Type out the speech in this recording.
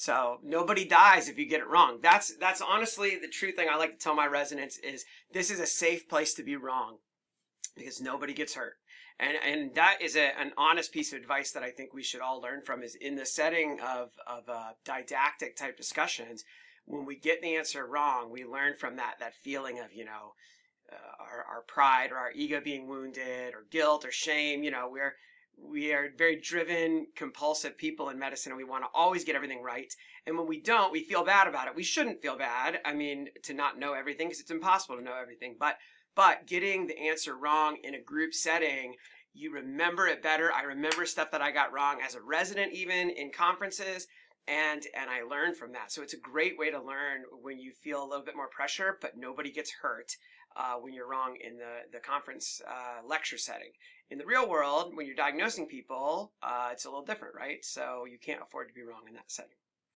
So nobody dies if you get it wrong. That's that's honestly the true thing I like to tell my residents is this is a safe place to be wrong because nobody gets hurt. And and that is a, an honest piece of advice that I think we should all learn from is in the setting of of uh, didactic type discussions. When we get the answer wrong, we learn from that that feeling of you know uh, our, our pride or our ego being wounded or guilt or shame. You know we're we are very driven, compulsive people in medicine, and we want to always get everything right. And when we don't, we feel bad about it. We shouldn't feel bad. I mean, to not know everything because it's impossible to know everything. But but getting the answer wrong in a group setting, you remember it better. I remember stuff that I got wrong as a resident, even in conferences, and and I learned from that. So it's a great way to learn when you feel a little bit more pressure, but nobody gets hurt uh, when you're wrong in the the conference uh, lecture setting. In the real world, when you're diagnosing people, uh, it's a little different, right? So you can't afford to be wrong in that setting.